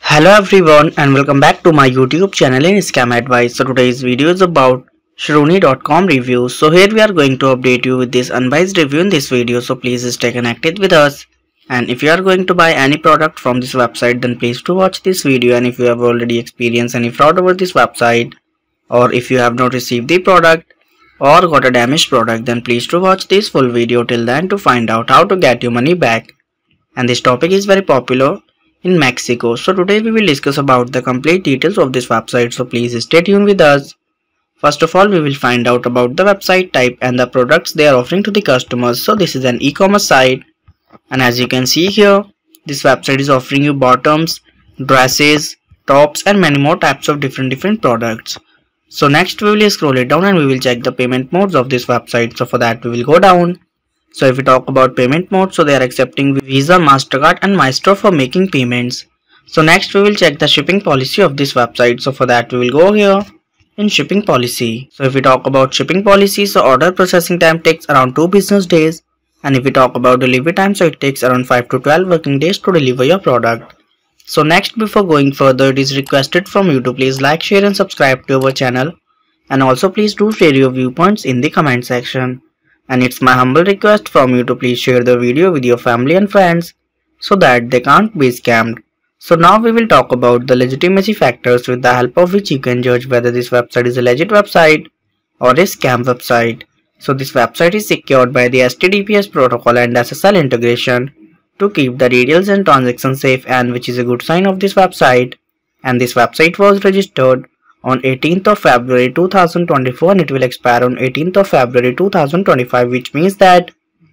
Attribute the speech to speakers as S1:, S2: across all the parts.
S1: Hello everyone and welcome back to my YouTube channel in Scam Advice. So today's video is about Shruuni.com review. So here we are going to update you with this unbiased review in this video. So please stay connected with us. And if you are going to buy any product from this website then please to watch this video and if you have already experienced any fraud over this website or if you have not received the product or got a damaged product then please to watch this full video till then to find out how to get your money back. And this topic is very popular in Mexico. So today we will discuss about the complete details of this website so please stay tuned with us. First of all we will find out about the website type and the products they are offering to the customers. So this is an e-commerce site and as you can see here this website is offering you bottoms, dresses, tops and many more types of different different products. So next we will scroll it down and we will check the payment modes of this website. So for that we will go down so if we talk about payment mode, so they are accepting Visa, MasterCard and Maestro for making payments. So next we will check the shipping policy of this website. So for that we will go here in shipping policy. So if we talk about shipping policy, so order processing time takes around 2 business days. And if we talk about delivery time, so it takes around 5 to 12 working days to deliver your product. So next before going further, it is requested from you to please like, share and subscribe to our channel. And also please do share your viewpoints in the comment section and it's my humble request from you to please share the video with your family and friends so that they can't be scammed. So now we will talk about the legitimacy factors with the help of which you can judge whether this website is a legit website or a scam website. So this website is secured by the HTTPS protocol and SSL integration to keep the details and transactions safe and which is a good sign of this website. And this website was registered on 18th of February 2024 and it will expire on 18th of February 2025 which means that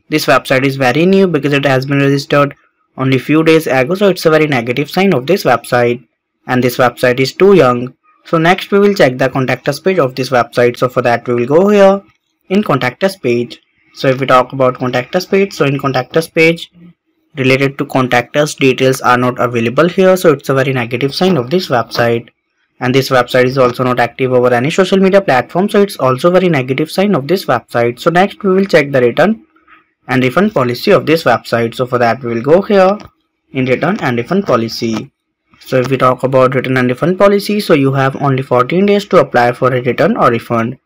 S1: this website is very new because it has been registered only few days ago so it's a very negative sign of this website and this website is too young. So next we will check the contact us page of this website so for that we will go here in contact us page. So if we talk about contact us page so in contact us page related to contact us details are not available here so it's a very negative sign of this website and this website is also not active over any social media platform so it's also very negative sign of this website. So next we will check the return and refund policy of this website. So for that we will go here in return and refund policy. So if we talk about return and refund policy so you have only 14 days to apply for a return or refund.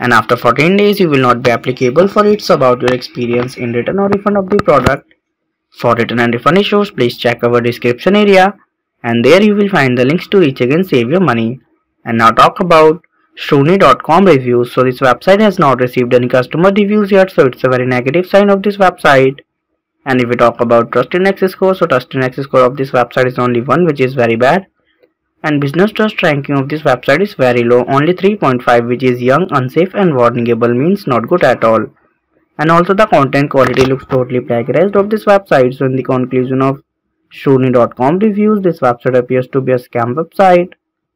S1: And after 14 days you will not be applicable for it. it's about your experience in return or refund of the product. For return and refund issues please check our description area and there you will find the links to reach again save your money. And now talk about Shruuni.com reviews. So this website has not received any customer reviews yet so it's a very negative sign of this website. And if we talk about trust index score, so trust index score of this website is only 1 which is very bad. And business trust ranking of this website is very low, only 3.5 which is young, unsafe and warningable means not good at all. And also the content quality looks totally plagiarized of this website. So in the conclusion of Shruuni.com reviews this website appears to be a scam website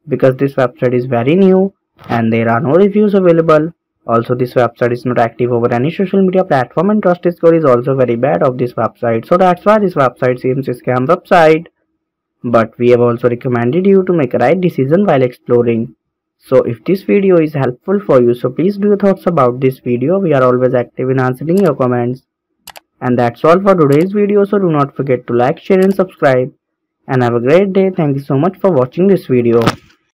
S1: because this website is very new and there are no reviews available. Also this website is not active over any social media platform and trust score is also very bad of this website. So that's why this website seems a scam website. But we have also recommended you to make a right decision while exploring. So if this video is helpful for you so please do your thoughts about this video. We are always active in answering your comments. And that's all for today's video so do not forget to like, share and subscribe. And have a great day. Thank you so much for watching this video.